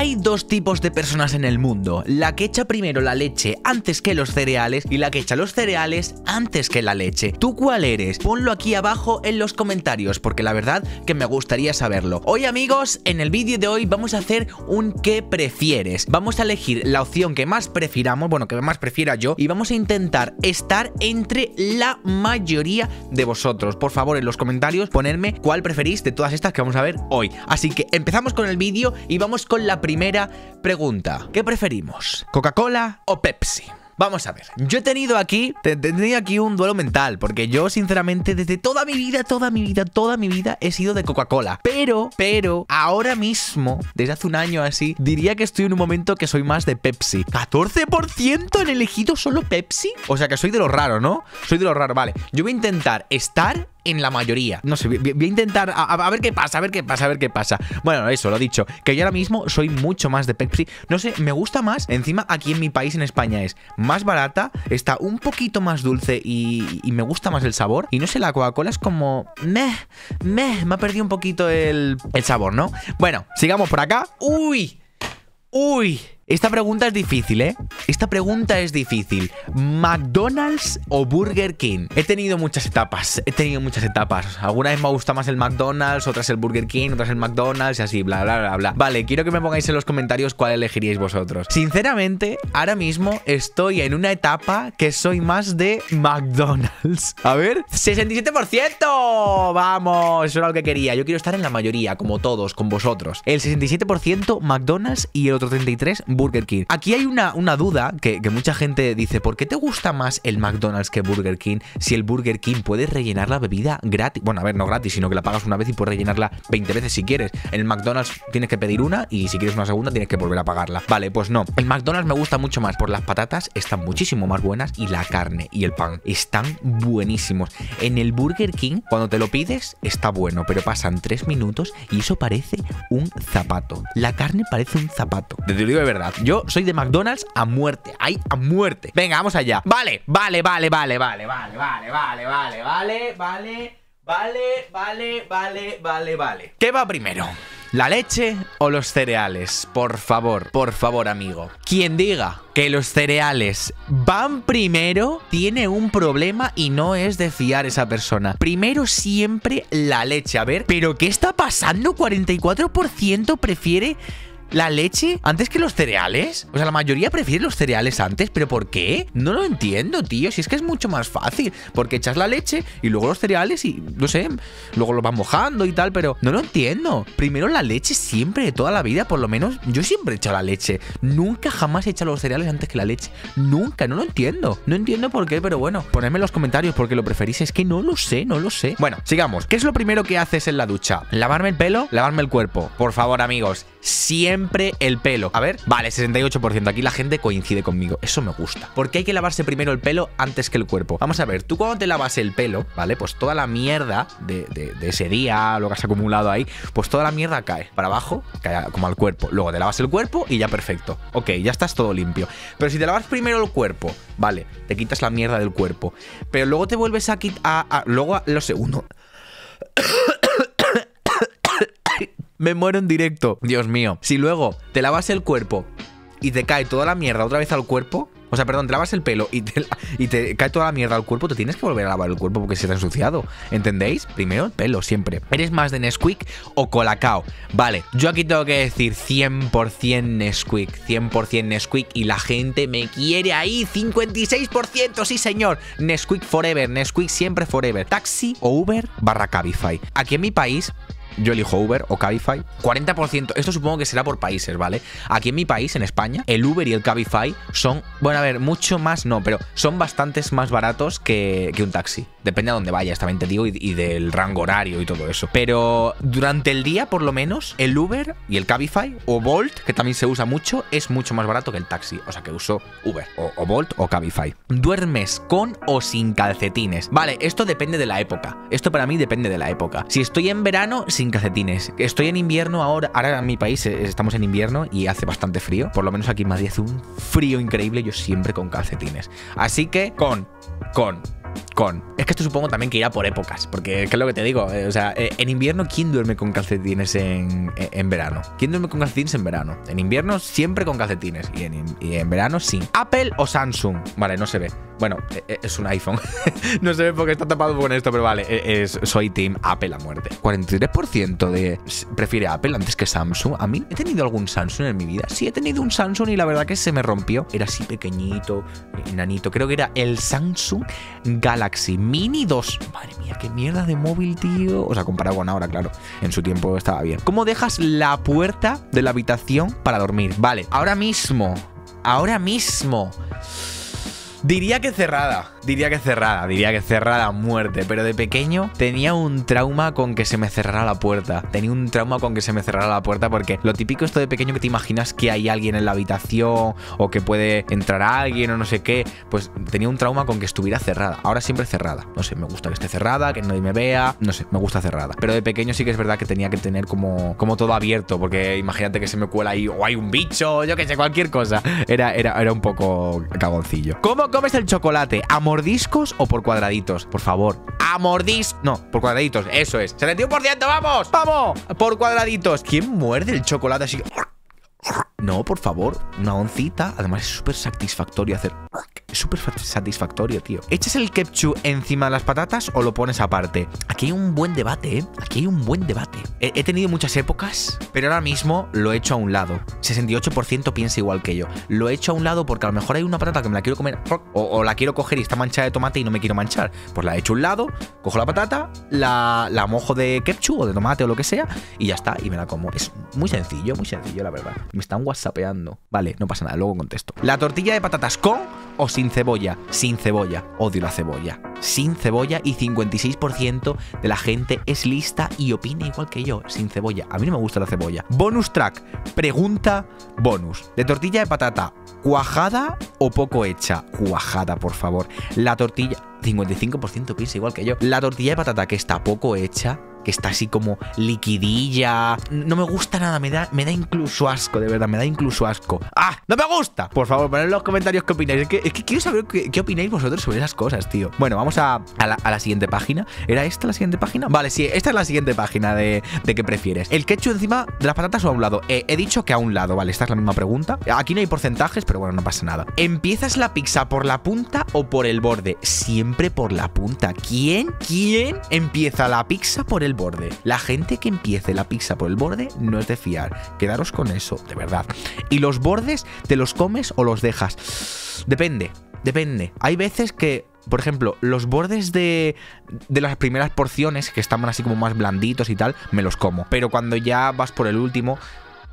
hay dos tipos de personas en el mundo. La que echa primero la leche antes que los cereales y la que echa los cereales antes que la leche. ¿Tú cuál eres? Ponlo aquí abajo en los comentarios porque la verdad que me gustaría saberlo. Hoy amigos, en el vídeo de hoy vamos a hacer un ¿qué prefieres? Vamos a elegir la opción que más prefiramos, bueno, que más prefiera yo y vamos a intentar estar entre la mayoría de vosotros. Por favor, en los comentarios ponerme cuál preferís de todas estas que vamos a ver hoy. Así que empezamos con el vídeo y vamos con la primera pregunta. ¿Qué preferimos? ¿Coca-Cola o Pepsi? Vamos a ver, yo he tenido aquí, he aquí un duelo mental, porque yo sinceramente desde toda mi vida, toda mi vida, toda mi vida he sido de Coca-Cola. Pero, pero, ahora mismo, desde hace un año así, diría que estoy en un momento que soy más de Pepsi. ¿14% han elegido solo Pepsi? O sea que soy de lo raro, ¿no? Soy de lo raro, vale. Yo voy a intentar estar en la mayoría. No sé, voy, a intentar a, ver qué pasa, a ver qué pasa, a ver qué pasa. Bueno, eso, lo dicho, que yo ahora mismo soy mucho más de Pepsi. No sé, me gusta más. Encima, aquí en mi país, en España, es más barata, está un poquito más dulce y, me gusta más el sabor. Y no sé, la Coca-Cola es como... Meh, meh, me ha perdido un poquito el, el sabor, ¿no? Bueno, sigamos por acá. ¡Uy! ¡Uy! Esta pregunta es difícil, ¿eh? Esta pregunta es difícil. ¿McDonald's o Burger King? He tenido muchas etapas, he tenido muchas etapas. Alguna vez me gusta más el McDonald's, otras el Burger King, otras el McDonald's y así, bla, bla, bla, bla. Vale, quiero que me pongáis en los comentarios cuál elegiríais vosotros. Sinceramente, ahora mismo estoy en una etapa que soy más de McDonald's. A ver, 67%. Vamos, eso era lo que quería. Yo quiero estar en la mayoría, como todos, con vosotros. El 67% McDonald's y el otro 33% Burger King. Aquí hay una, una duda que, mucha gente dice, ¿por qué te gusta más el McDonald's que Burger King si el Burger King puedes rellenar la bebida gratis? Bueno, a ver, no gratis, sino que la pagas una vez y puedes rellenarla 20 veces si quieres. En el McDonald's tienes que pedir una y si quieres una segunda tienes que volver a pagarla. Vale, pues no. El McDonald's me gusta mucho más por las patatas, están muchísimo más buenas y la carne y el pan están buenísimos. En el Burger King, cuando te lo pides, está bueno, pero pasan 3 minutos y eso parece un zapato. La carne parece un zapato. Te lo digo de verdad. Yo soy de McDonald's a muerte. Ay, a muerte. Venga, vamos allá. Vale, vale, vale, vale, vale, vale, vale, vale, vale, vale, vale, vale, vale, vale, vale, vale. ¿Qué va primero? ¿La leche o los cereales? Por favor, por favor, amigo. Quien diga que los cereales van primero tiene un problema y no es de fiar esa persona. Primero siempre la leche. A ver, ¿pero qué está pasando? 44% prefiere la leche antes que los cereales? O sea, la mayoría prefiere los cereales antes, ¿pero por qué? No lo entiendo, tío. Si es que es mucho más fácil. Porque echas la leche y luego los cereales y, no sé, luego los vas mojando y tal, pero no lo entiendo. Primero la leche siempre, de toda la vida, por lo menos yo siempre he echado la leche. Nunca jamás he echado los cereales antes que la leche. Nunca, no lo entiendo. No entiendo por qué, pero bueno, ponedme en los comentarios porque lo preferís. Es que no lo sé, no lo sé. Bueno, sigamos. ¿Qué es lo primero que haces en la ducha? ¿Lavarme el pelo? ¿Lavarme el cuerpo? Por favor, amigos, siempre el pelo. A ver, vale, 68%. Aquí la gente coincide conmigo. Eso me gusta. Porque hay que lavarse primero el pelo antes que el cuerpo. Vamos a ver, tú cuando te lavas el pelo, ¿vale? Pues toda la mierda de, ese día, lo que has acumulado ahí, pues toda la mierda cae para abajo, cae como al cuerpo. Luego te lavas el cuerpo y ya perfecto. Ok, ya estás todo limpio. Pero si te lavas primero el cuerpo, vale, te quitas la mierda del cuerpo. Pero luego te vuelves a quitar. Luego, a, lo segundo. Me muero en directo. Dios mío. Si luego te lavas el cuerpo y te cae toda la mierda otra vez al cuerpo, o sea, perdón, te lavas el pelo y te, y te, cae toda la mierda al cuerpo, te tienes que volver a lavar el cuerpo porque se te ha ensuciado. ¿Entendéis? Primero el pelo, siempre. ¿Eres más de Nesquik o Colacao? Vale, yo aquí tengo que decir 100% Nesquik, 100% Nesquik y la gente me quiere ahí, 56%, sí señor. Nesquik forever, Nesquik siempre forever. Taxi o Uber barra Cabify. Aquí en mi país yo elijo Uber o Cabify. 40%, esto supongo que será por países, ¿vale? Aquí en mi país, en España, el Uber y el Cabify son, bueno, a ver, mucho más no, pero son bastantes más baratos que, un taxi. Depende a dónde vayas, también te digo, y, del rango horario y todo eso. Pero durante el día, por lo menos, el Uber y el Cabify o Bolt, que también se usa mucho, es mucho más barato que el taxi. O sea que uso Uber o, o Bolt o Cabify. ¿Duermes con o sin calcetines? Vale, esto depende de la época. Esto para mí depende de la época. Si estoy en verano, sin calcetines. Estoy en invierno ahora, ahora en mi país estamos en invierno y hace bastante frío. Por lo menos aquí en Madrid hace un frío increíble, yo siempre con calcetines. Así que con, con con. Es que esto supongo también que irá por épocas, porque ¿qué es lo que te digo? Eh, o sea, eh, en invierno, ¿quién duerme con calcetines en, en, verano? ¿Quién duerme con calcetines en verano? En invierno siempre con calcetines y en, y en verano sí. ¿Apple o Samsung? Vale, no se ve. Bueno, es un iPhone. no se ve porque está tapado con esto, pero vale, es, soy Team Apple a muerte. 43% de prefiere Apple antes que Samsung. A mí he tenido algún Samsung en mi vida. Sí, he tenido un Samsung y la verdad que se me rompió. Era así pequeñito, enanito. Creo que era el Samsung Galaxy Mini 2. Madre mía, qué mierda de móvil, tío. O sea, comparado con ahora, claro. En su tiempo estaba bien. ¿Cómo dejas la puerta de la habitación para dormir? Vale, ahora mismo. Ahora mismo. Diría que cerrada, diría que cerrada, diría que cerrada a muerte, pero de pequeño tenía un trauma con que se me cerrara la puerta. Tenía un trauma con que se me cerrara la puerta porque lo típico esto de pequeño que te imaginas que hay alguien en la habitación o que puede entrar alguien o no sé qué, pues tenía un trauma con que estuviera cerrada. Ahora siempre cerrada. No sé, me gusta que esté cerrada, que nadie me vea, no sé, me gusta cerrada. Pero de pequeño sí que es verdad que tenía que tener como, como todo abierto porque imagínate que se me cuela ahí o hay un bicho, yo que sé, cualquier cosa. Era, era, era un poco cagoncillo. ¿Cómo comes el chocolate? ¿A mordiscos o por cuadraditos? Por favor. ¿A mordis? No, por cuadraditos. Eso es. ¡71%! ¡Vamos! ¡Vamos! Por cuadraditos. ¿Quién muerde el chocolate así? No, por favor, una oncita. Además es súper satisfactorio hacer... Es súper satisfactorio, tío. ¿Echas el ketchup encima de las patatas o lo pones aparte? Aquí hay un buen debate, ¿eh? Aquí hay un buen debate. He, tenido muchas épocas, pero ahora mismo lo he hecho a un lado. 68% piensa igual que yo. Lo he hecho a un lado porque a lo mejor hay una patata que me la quiero comer o, la quiero coger y está manchada de tomate y no me quiero manchar. Pues la he hecho a un lado, cojo la patata, la, la mojo de ketchup o de tomate o lo que sea y ya está, y me la como. Es muy sencillo, muy sencillo, la verdad. Me están whatsappeando. Vale, no pasa nada, luego contesto. ¿La tortilla de patatas con o sin cebolla? Sin cebolla. Odio la cebolla. Sin cebolla y 56% de la gente es lista y opina igual que yo, sin cebolla. A mí no me gusta la cebolla. Bonus track. Pregunta bonus. De tortilla de patata, ¿cuajada o poco hecha? Cuajada, por favor. La tortilla... 55% piensa igual que yo. La tortilla de patata que está poco hecha que está así como liquidilla. No me gusta nada, me da, me da incluso asco, de verdad, me da incluso asco. ¡Ah! ¡No me gusta! Por favor, poned en los comentarios qué opináis. Es que, quiero saber qué, opináis vosotros sobre esas cosas, tío. Bueno, vamos a, la, siguiente página. ¿Era esta la siguiente página? Vale, sí, esta es la siguiente página de, de qué prefieres. ¿El ketchup encima de las patatas o a un lado? Eh, he dicho que a un lado, vale, esta es la misma pregunta. Aquí no hay porcentajes, pero bueno, no pasa nada. ¿Empiezas la pizza por la punta o por el borde? Siempre por la punta. ¿Quién? ¿Quién empieza la pizza por el borde? La gente que empiece la pizza por el borde no es de fiar. Quedaros con eso, de verdad. Y los bordes, ¿te los comes o los dejas? Depende, depende. Hay veces que por ejemplo, los bordes de, de, las primeras porciones, que están así como más blanditos y tal, me los como. Pero cuando ya vas por el último,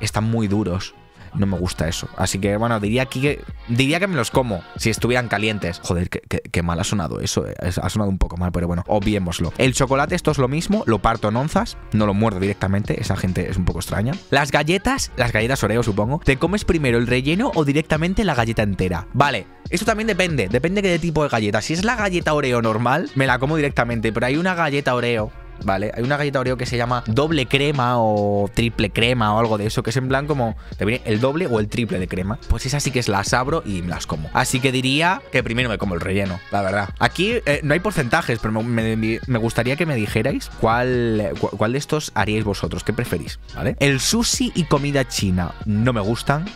están muy duros no me gusta eso. Así que, bueno, diría que, diría que me los como si estuvieran calientes. Joder, qué, mal ha sonado eso. Eh. Ha sonado un poco mal, pero bueno, obviémoslo. El chocolate, esto es lo mismo, lo parto en onzas, no lo muerdo directamente, esa gente es un poco extraña. Las galletas, las galletas Oreo, supongo, ¿te comes primero el relleno o directamente la galleta entera? Vale, esto también depende, depende de qué tipo de galleta. Si es la galleta Oreo normal, me la como directamente, pero hay una galleta Oreo ¿vale? Hay una galleta Oreo que se llama doble crema o triple crema o algo de eso, que es en plan como te viene el doble o el triple de crema. Pues esa sí que es las abro y las como. Así que diría que primero me como el relleno, la verdad. Aquí eh, no hay porcentajes, pero me, gustaría que me dijerais cuál, cuál de estos haríais vosotros, qué preferís, ¿vale? El sushi y comida china no me gustan,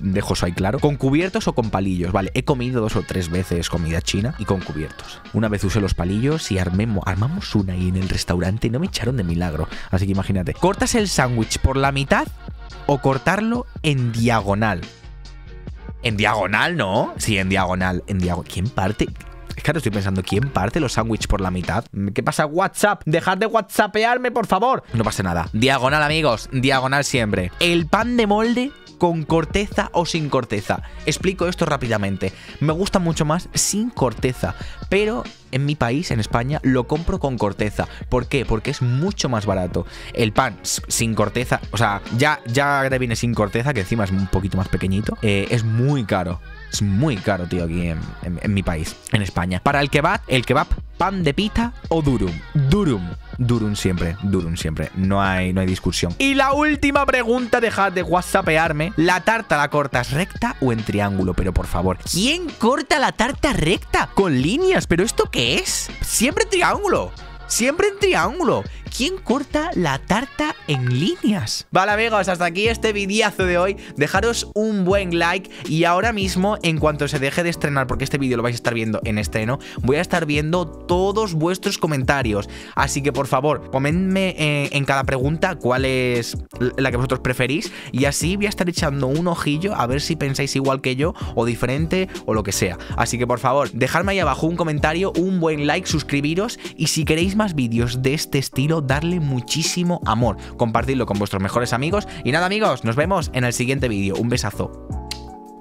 dejo eso ahí claro. ¿Con cubiertos o con palillos? Vale, he comido dos o tres veces comida china y con cubiertos. Una vez usé los palillos y armemos, armamos una ahí en el restaurante y no me echaron de milagro. Así que imagínate. ¿Cortas el sándwich por la mitad o cortarlo en diagonal? En diagonal, ¿no? Sí, en diagonal. En diagonal. ¿Quién parte? Es que ahora estoy pensando, ¿quién parte los sándwiches por la mitad? ¿Qué pasa, WhatsApp? Dejad de WhatsAppearme, por favor. No pasa nada. Diagonal, amigos. Diagonal siempre. El pan de molde con corteza o sin corteza. Explico esto rápidamente. Me gusta mucho más sin corteza, pero en mi país, en España, lo compro con corteza. ¿Por qué? Porque es mucho más barato. El pan sin corteza, o sea, ya, ya te viene sin corteza, que encima es un poquito más pequeñito, eh, es muy caro. Es muy caro, tío, aquí en, mi país, en España. Para el kebab, el kebab ¿Pan de pita o durum? Durum. Durum siempre, Durum siempre. No hay, no hay discusión. Y la última pregunta, dejad de whatsappearme. ¿La tarta la cortas recta o en triángulo? Pero por favor, ¿quién corta la tarta recta? Con líneas, ¿pero esto qué es? Siempre triángulo. Siempre en triángulo. ¿Quién corta la tarta en líneas? Vale amigos, hasta aquí este videazo de hoy. Dejaros un buen like y ahora mismo, en cuanto se deje de estrenar, porque este vídeo lo vais a estar viendo en estreno, voy a estar viendo todos vuestros comentarios. Así que por favor, comentme eh, en cada pregunta cuál es la que vosotros preferís y así voy a estar echando un ojillo a ver si pensáis igual que yo o diferente o lo que sea. Así que por favor, dejadme ahí abajo un comentario, un buen like, suscribiros y si queréis más vídeos de este estilo, darle muchísimo amor, compartirlo con vuestros mejores amigos y nada amigos, nos vemos en el siguiente vídeo. Un besazo.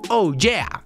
Oh yeah.